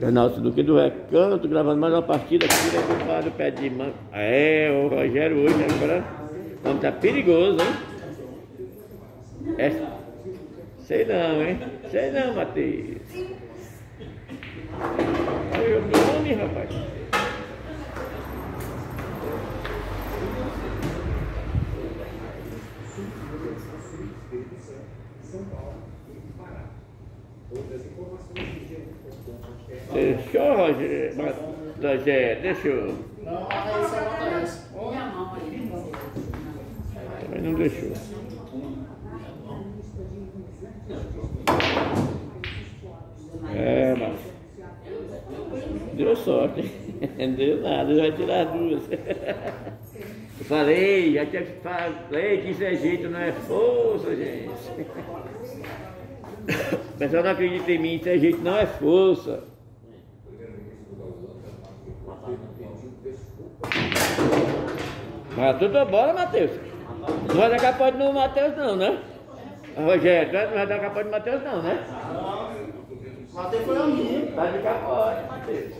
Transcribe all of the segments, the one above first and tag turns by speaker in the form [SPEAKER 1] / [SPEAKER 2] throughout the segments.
[SPEAKER 1] Canal Duque do Recanto, gravando mais uma partida aqui da Copa do Pé de Manga. É, o Rogério hoje agora. Homem tá perigoso, hein? É. Sei não, hein? Sei não, Matheus. Olha o nome, rapaz. São Paulo e Pará. Outras informações Deixou, Rogério? Rogério, deixou. Não, aí você bota essa. Minha mão aí. Também não deixou. É, mas. Deu sorte. Não deu nada, vai tirar duas. Eu falei, já tinha que falei que isso é jeito, não é força, gente. O pessoal não acredita em mim, isso é jeito, não é força. Mas tudo bora, Matheus. Não vai dar capote no Matheus não, né? Rogério, não vai dar capote no Matheus não, né?
[SPEAKER 2] Matheus foi a minha.
[SPEAKER 1] Tá de capote, Matheus.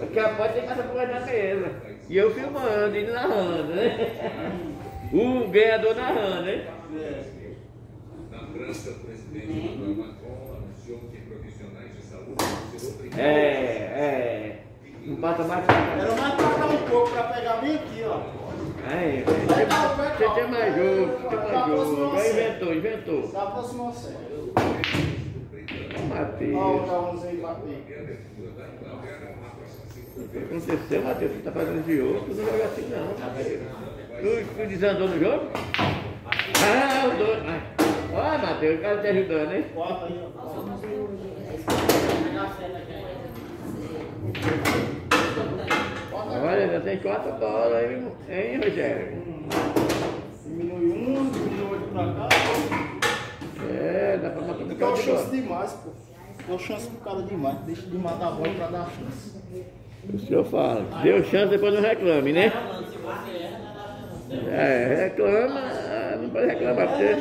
[SPEAKER 1] O capote tem que passar por da mesa. E eu filmando e narrando, né? O ganhador narrando, né? Na França, o presidente Macron anunciou que profissionais de saúde É, é. Não passa mais.
[SPEAKER 2] Era mais pra cá um pouco pra pegar bem aqui, ó.
[SPEAKER 1] Aí, você tem mais jogo, você tem mais jogo. Agora inventou, inventou.
[SPEAKER 2] Da próxima série.
[SPEAKER 1] Matheus.
[SPEAKER 2] Olha o bater.
[SPEAKER 1] O que aconteceu, Matheus? Você tá fazendo de outro, não joga assim não, Matheus. Tu, tu desandou no jogo? Ah, o dois. Olha, Matheus, o cara te ajudando, hein?
[SPEAKER 2] Bota aí, ó.
[SPEAKER 1] Olha, ainda tem quatro bolas aí, hein, Rogério?
[SPEAKER 2] Diminui um, diminui outro pra cá.
[SPEAKER 1] É, dá pra matar
[SPEAKER 2] Deu
[SPEAKER 1] bocado de
[SPEAKER 2] chance demais, pô. Deu chance pro cara demais. Deixa de matar a bola pra dar chance.
[SPEAKER 1] O senhor fala. Deu chance, depois não reclame, né? É, reclama, pode reclamar porque...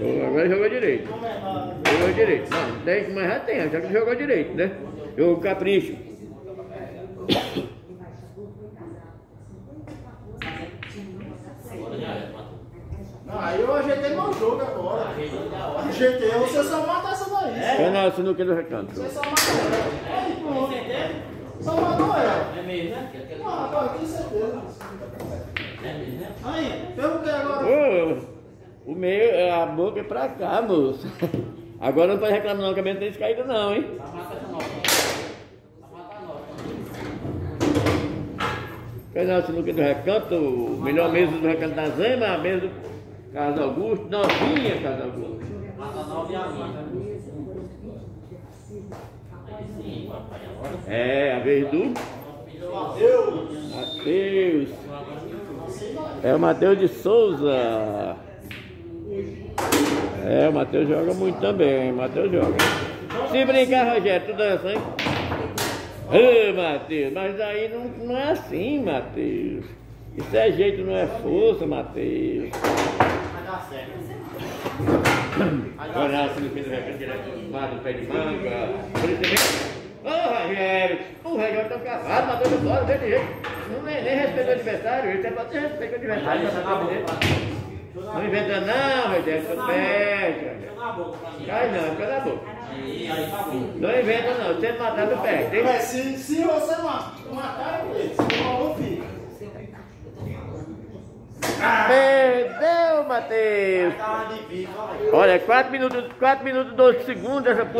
[SPEAKER 1] Pô, Agora jogou direito. Jogou direito. Não, tem, mas já tem, já que jogou direito, né? Jogou com capricho.
[SPEAKER 2] Não, aí eu ajeitei meu jogo agora. Ajeitei, você só mata essa daí.
[SPEAKER 1] Canal Sinuca do Recanto.
[SPEAKER 2] Você só mata ela. Aí, pronto. Só matou ela.
[SPEAKER 3] É mesmo, né?
[SPEAKER 2] Ah, agora tenho certeza.
[SPEAKER 3] É né?
[SPEAKER 2] Aí, pelo que agora.
[SPEAKER 1] Ô, o meio, a boca é pra cá, moço. Agora não pode reclamar não, que a minha não tem caído não, hein?
[SPEAKER 3] Vai matar essa nova. Vai matar a nova.
[SPEAKER 1] Canal Sinuca do Recanto, o melhor mesa do Recanto da Zema, a mesa do Carlos Augusto, novinha Carlos Augusto.
[SPEAKER 3] Sim.
[SPEAKER 1] É, a vez do
[SPEAKER 2] Deus.
[SPEAKER 1] Matheus. É o Matheus de Souza. É, o Matheus joga muito também, o Matheus joga. Se brincar, Rogério, tu dança, hein? Ô, Matheus, mas aí não, não é assim, Matheus. Isso é jeito, não é força, Matheus.
[SPEAKER 3] Vai dar certo.
[SPEAKER 1] Olha assim no fim do recado direto lá do pé de manga. Ô, Rogério, o Rogério tá cavado, matou no fora, desse jeito. Não nem, nem respeita o adversário, ele tem que respeito o adversário.
[SPEAKER 3] Na
[SPEAKER 1] saber.
[SPEAKER 3] boca.
[SPEAKER 1] Não inventa não, Rogério, tu perde.
[SPEAKER 3] Na.
[SPEAKER 1] Cai não, cala a boca.
[SPEAKER 3] Acabou.
[SPEAKER 1] Não inventa não, se ele matar, tu perde.
[SPEAKER 2] É, se, se você ma- matar se não fica.
[SPEAKER 1] Perdeu, Matheus.
[SPEAKER 2] Tá olha.
[SPEAKER 1] Olha, 4 minutos, 4 minutos e 12 segundos essa puxa.